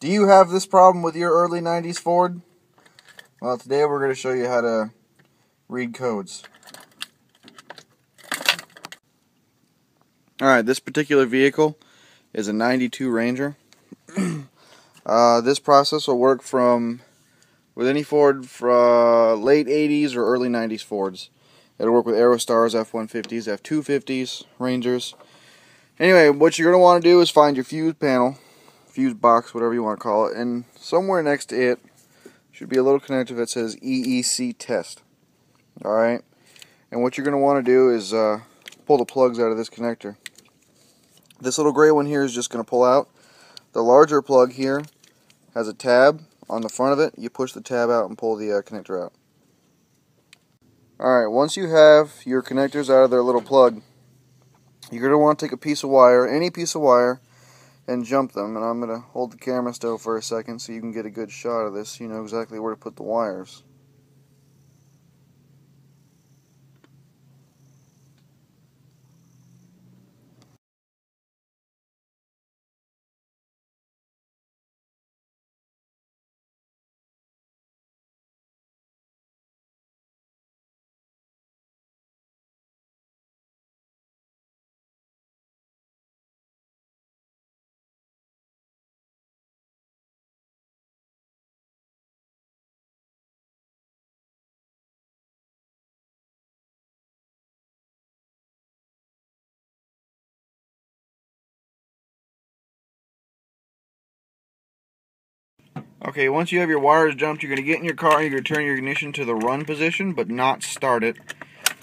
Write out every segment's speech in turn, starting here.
Do you have this problem with your early 90s Ford? Well, today we're going to show you how to read codes. Alright, this particular vehicle is a 92 Ranger. uh, this process will work from with any Ford from late 80s or early 90s Fords. It'll work with Aerostars, F-150s, F-250s, Rangers. Anyway, what you're going to want to do is find your fuse panel, fuse box, whatever you want to call it, and somewhere next to it should be a little connector that says EEC test. Alright? And what you're going to want to do is uh, pull the plugs out of this connector. This little gray one here is just going to pull out. The larger plug here has a tab on the front of it. You push the tab out and pull the uh, connector out. Alright, once you have your connectors out of their little plug, you're going to want to take a piece of wire, any piece of wire, and jump them. And I'm going to hold the camera still for a second so you can get a good shot of this. So You know exactly where to put the wires. Okay, once you have your wires jumped, you're going to get in your car and you're going to turn your ignition to the run position, but not start it.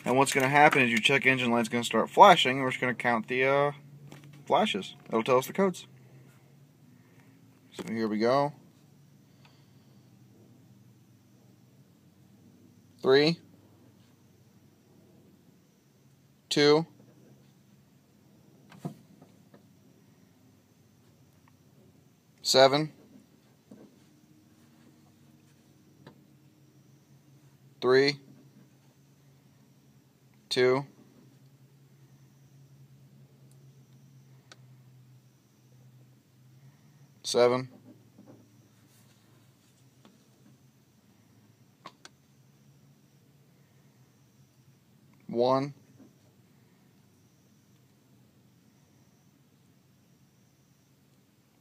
And what's going to happen is your check engine light's going to start flashing, and we're just going to count the uh, flashes. It'll tell us the codes. So here we go. Three. Two. Seven. Three, two, seven, one,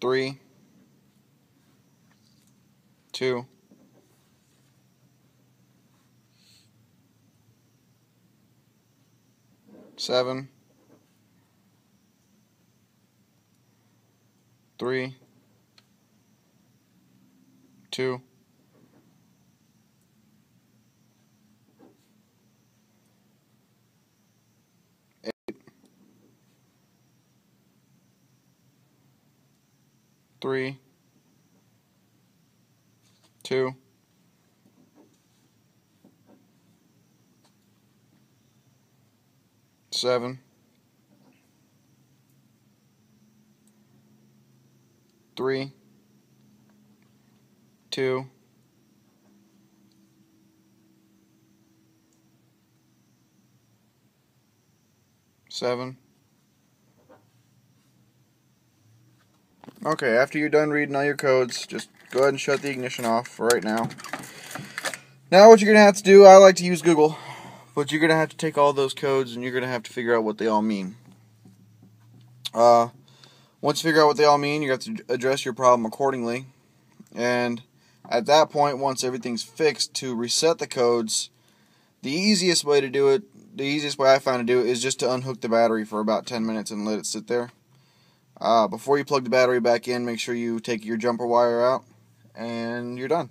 three, two, seven, three, two, eight, three, two, seven, three, two, seven. Okay, after you're done reading all your codes, just go ahead and shut the ignition off right now. Now what you're going to have to do, I like to use Google. But you're going to have to take all those codes and you're going to have to figure out what they all mean. Uh, once you figure out what they all mean, you have to address your problem accordingly. And at that point, once everything's fixed, to reset the codes, the easiest way to do it, the easiest way I find to do it, is just to unhook the battery for about 10 minutes and let it sit there. Uh, before you plug the battery back in, make sure you take your jumper wire out, and you're done.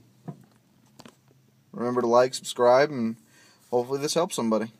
Remember to like, subscribe, and Hopefully this helps somebody.